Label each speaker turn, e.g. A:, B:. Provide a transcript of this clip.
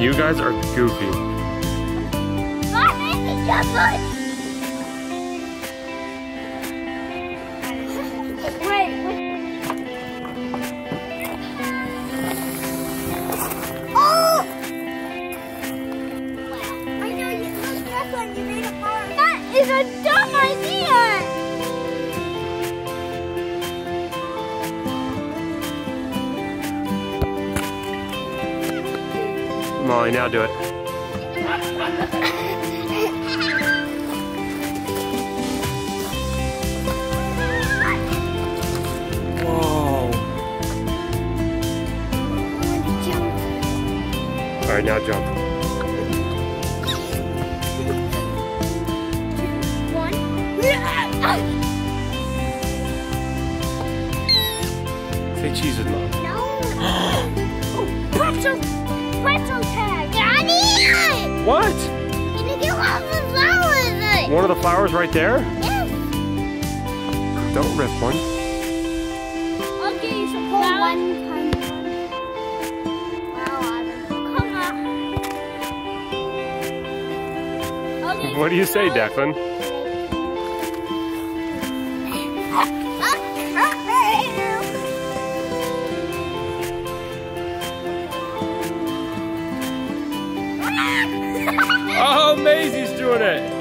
A: you guys are goofy.
B: Oh! That is a dumb idea!
A: Molly, now do it. Whoa. All right, now jump.
B: One.
A: Say cheese with mom.
B: No. pretzel, pretzel tag. Daddy!
A: What?
B: Can you get off the flowers?
A: One of the flowers right there?
B: Yes.
A: Don't rip one.
B: I'll give you some Pull one tiny one. Wow, Adam. Come on.
A: What do you say, Declan? Maisie's doing it.